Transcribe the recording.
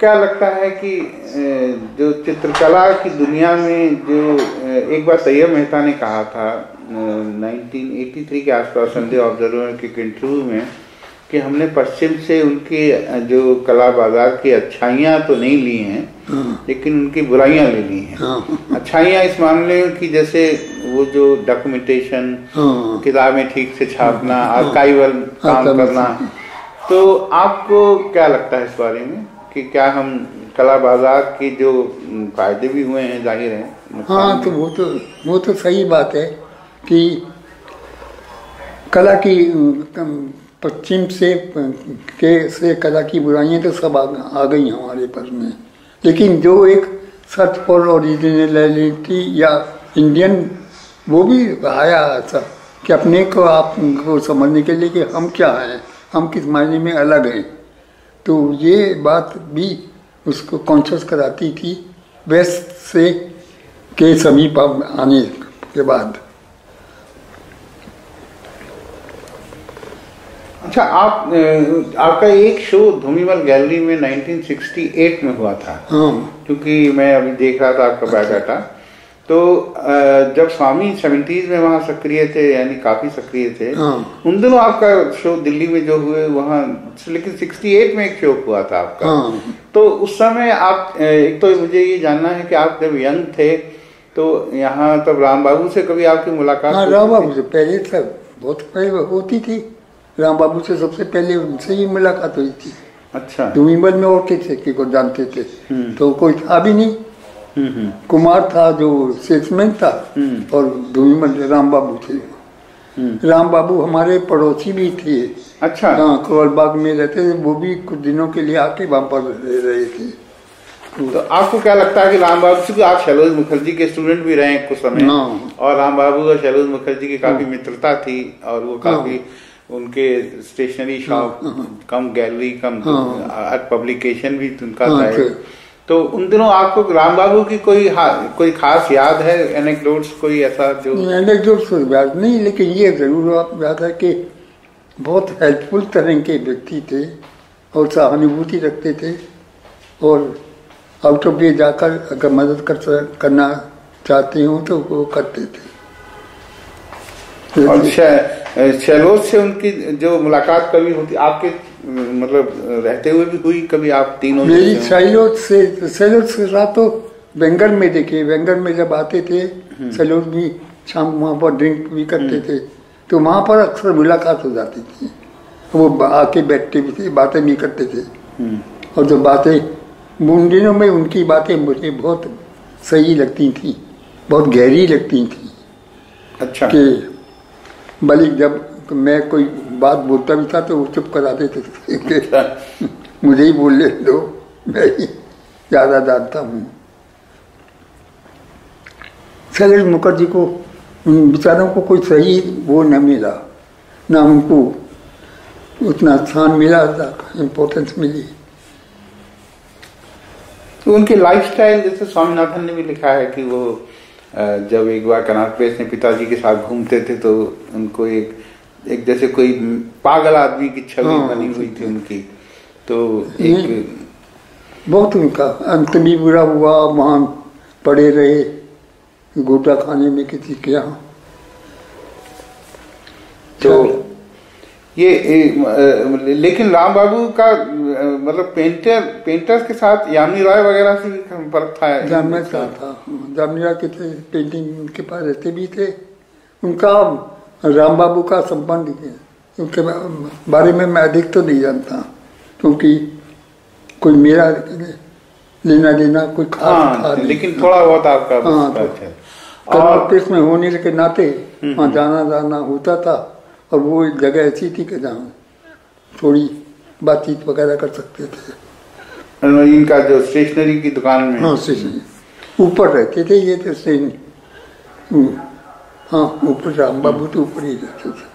क्या लगता है कि जो चित्रकला की दुनिया में जो एक बार तैयब मेहता ने कहा था 1983 के आसपास संडे ऑब्जर्वर के इंटरव्यू में कि हमने पश्चिम से उनके जो कला बाज़ार की अच्छाइयाँ तो नहीं ली हैं हाँ। लेकिन उनकी बुराइयाँ ले ली हैं हाँ। अच्छाइयाँ इस मामले में कि जैसे वो जो डॉक्यूमेंटेशन हाँ। किताबें ठीक से छापना आर्काइवल काम करना तो आपको क्या लगता है इस बारे में कि क्या हम कला बाज़ार के जो फ़ायदे भी हुए हैं ज़ाहिर है हाँ तो वो तो वो तो सही बात है कि कला की पश्चिम से के से कला की बुराइयाँ तो सब आ, आ गई हमारे पर में। लेकिन जो एक सर्च फॉर ओरिजिनलिटी या इंडियन वो भी आया था कि अपने को आप को समझने के लिए कि हम क्या हैं हम किस मायने में अलग हैं। तो ये बात भी उसको कॉन्शियस कराती थी वेस्ट से के समीप आने के बाद। अच्छा आप आपका एक शो धूमीमल गैलरी में 1968 में हुआ था। हाँ। क्योंकि मैं अभी देख रहा था आपका बायोडाटा तो जब स्वामी सेवेंटीज में वहाँ सक्रिय थे यानी काफ़ी सक्रिय थे हाँ। उन दिनों आपका शो दिल्ली में जो हुए वहाँ लेकिन 68 में एक शो हुआ था आपका हाँ। तो उस समय आप एक तो मुझे ये जानना है कि आप जब यंग थे तो यहाँ तब राम बाबू से कभी आपकी मुलाकात हाँ, राम बाबू से पहले तक बहुत पहले होती थी राम बाबू से सबसे पहले उनसे ही मुलाकात हुई थी अच्छा में और थे कि को जानते थे हम्म। तो कोई था भी नहीं। कुमार था जो सेल्समैन था और डूमीबल राम बाबू थे। राम बाबू हमारे पड़ोसी भी थे। अच्छा। हाँ कोल बाग में रहते थे वो भी कुछ दिनों के लिए आके वहाँ पर रह रहे थे। तो आपको क्या लगता है कि राम बाबू क्योंकि आप शैलोज मुखर्जी के स्टूडेंट भी रहे कुछ समय हाँ। और राम बाबू और शैलोज मुखर्जी की काफ़ी हाँ। मित्रता थी और वो काफ़ी उनके stationery shop. Cum gallery cum publication भी उनका था। अच्छा। तो उन दिनों आपको राम बाबू की कोई कोई खास याद है? एनेक्डोट्स कोई ऐसा जो एनेक्डोट्स तो याद नहीं लेकिन ये ज़रूर आप याद है कि बहुत हेल्पफुल तरह के व्यक्ति थे और सहानुभूति रखते थे और आउट ऑफ़ वे जाकर अगर मदद कर करना चाहते हो तो वो करते थे। और शैलोज से उनकी जो मुलाकात कभी होती आपके मतलब रहते हुए भी हुई कभी आप तीनों मेरी शैलोज से शैलोज के साथ तो बेंगल में देखे बेंगल में जब आते थे हम्म। शैलोज भी शाम वहाँ पर ड्रिंक भी करते हम्म। थे तो वहाँ पर अक्सर मुलाकात हो जाती थी वो आके बैठते भी थे बातें भी करते थे हम्म। और जो बातें उन दिनों में उनकी बातें मुझे बहुत सही लगती थी बहुत गहरी लगती थी अच्छा कि बल्कि जब मैं कोई बात बोलता भी था तो वो चुप करा देते थे। मुझे ही बोल ले दो, मैं ही ज़्यादा जानता हूँ। शैलेश मुखर्जी को, उन बेचारों को कोई सही वो न मिला, ना उनको उतना स्थान मिला इम्पोर्टेंस मिली। तो उनकी लाइफस्टाइल जैसे स्वामीनाथन ने भी लिखा है कि वो जब एक बार कनाथ प्रेस ने पिताजी के साथ घूमते थे तो उनको एक एक जैसे कोई पागल आदमी की छवि हाँ, बनी हुई थी उनकी। तो एक बहुत उनका अंत भी बुरा हुआ वहाँ पड़े रहे गोटा खाने में किसी के यहाँ। तो ये लेकिन राम बाबू का मतलब पेंटर पेंटर्स के साथ यामिनी राय वगैरह से भी संपर्क था जामिया का था जामिनी राय के थे पेंटिंग उनके पास रहते भी थे। उनका राम बाबू का संबंध उनके बारे में मैं अधिक तो नहीं जानता क्योंकि कोई मेरा लेना देना कोई खास हाँ, था लेकिन थोड़ा बहुत आपका हाँ, तो, और में होने के नाते हम्म, वहाँ हम्म। जाना जाना होता था। और वो एक जगह ऐसी थी कि जहाँ थोड़ी बातचीत वगैरह कर सकते थे। इनका जो स्टेशनरी की दुकान में। हाँ स्टेशनरी ऊपर रहते थे ये थे स्टेशनरी हाँ ऊपर राम बाबू तो ऊपर ही रहते थे।